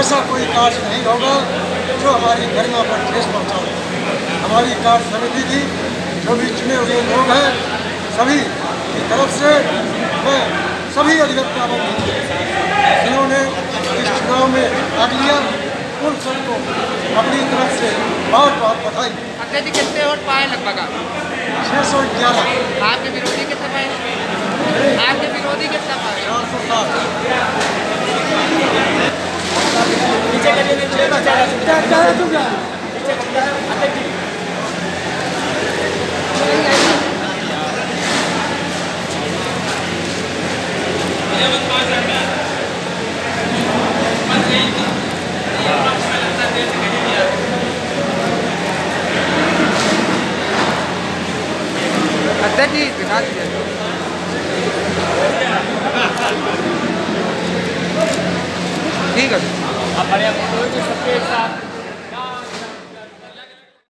बर्दाश्त नहीं होगा जो हमारी गरिमा पर ठेस पहुँचाओ हमारी कार्य समिति की जो भी चुने हुए लोग हैं सभी की तरफ़ से मैं सभी अधिवक्ताओं जिन्होंने इस चुनाव में भाग लिया उन सबको अपनी तरफ़ से बहुत बहुत बधाई कितने वोट पाए लगभग छः सौ ग्यारह। आपके विरोधी कितने पाए आपके विरोधी कितना पाए चार सौ सात अध्यक्ष जी दिखा दीजिए ठीक है। हमारे यहाँ सबके साथ।